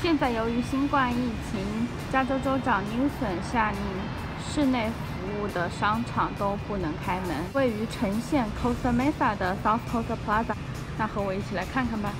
现在由于新冠疫情，加州州长因损下令室内服务的商场都不能开门，位于呈县 Costa Mesa 的 South Costa Plaza 那和我一起来看看吧。